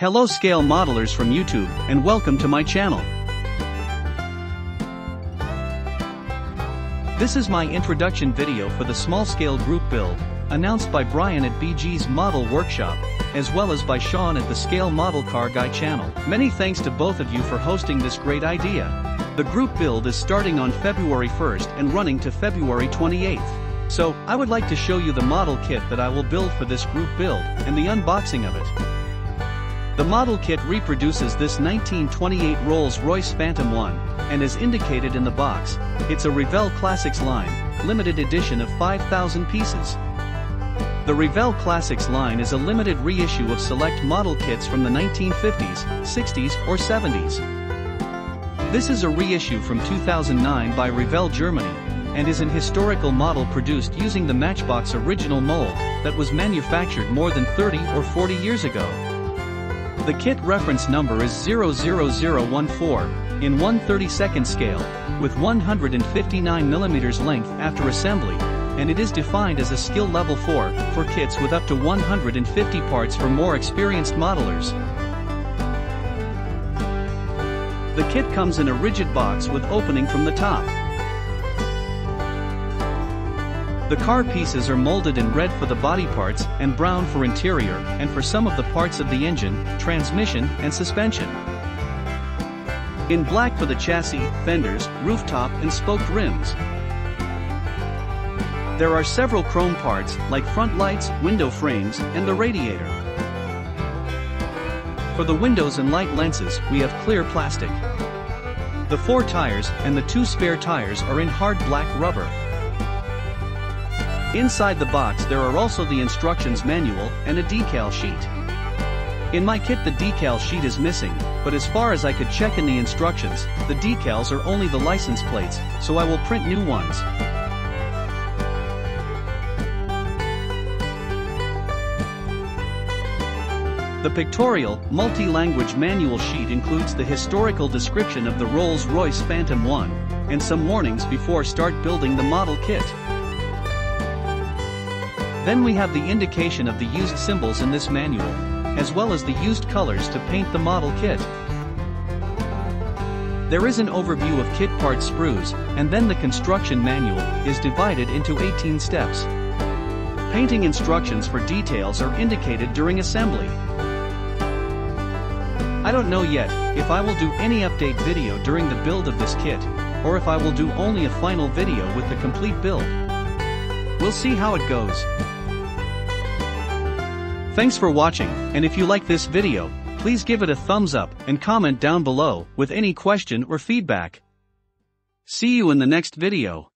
Hello scale modelers from YouTube and welcome to my channel. This is my introduction video for the small scale group build, announced by Bryan at BG's Model Workshop, as well as by Shawn at the Scale Model Car Guy channel. Many thanks to both of you for hosting this great idea. The group build is starting on February 1st and running to February 28th. So, I would like to show you the model kit that I will build for this group build, and the unboxing of it. The model kit reproduces this 1928 Rolls-Royce Phantom 1, and as indicated in the box, it's a Revell Classics line, limited edition of 5,000 pieces. The Revell Classics line is a limited reissue of select model kits from the 1950s, 60s, or 70s. This is a reissue from 2009 by Revell Germany, and is an historical model produced using the Matchbox original mold that was manufactured more than 30 or 40 years ago. The kit reference number is 00014, in 132nd scale, with 159mm length after assembly, and it is defined as a skill level 4, for kits with up to 150 parts for more experienced modelers. The kit comes in a rigid box with opening from the top. The car pieces are molded in red for the body parts and brown for interior and for some of the parts of the engine, transmission, and suspension. In black for the chassis, fenders, rooftop, and spoked rims. There are several chrome parts like front lights, window frames, and the radiator. For the windows and light lenses, we have clear plastic. The four tires and the two spare tires are in hard black rubber. Inside the box there are also the instructions manual and a decal sheet. In my kit the decal sheet is missing, but as far as I could check in the instructions, the decals are only the license plates, so I will print new ones. The pictorial, multi-language manual sheet includes the historical description of the Rolls-Royce Phantom 1, and some warnings before start building the model kit. Then we have the indication of the used symbols in this manual, as well as the used colors to paint the model kit. There is an overview of kit part sprues, and then the construction manual is divided into 18 steps. Painting instructions for details are indicated during assembly. I don't know yet if I will do any update video during the build of this kit, or if I will do only a final video with the complete build. We'll see how it goes. Thanks for watching, and if you like this video, please give it a thumbs up and comment down below with any question or feedback. See you in the next video.